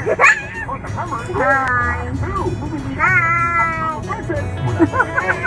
Hi. Hi.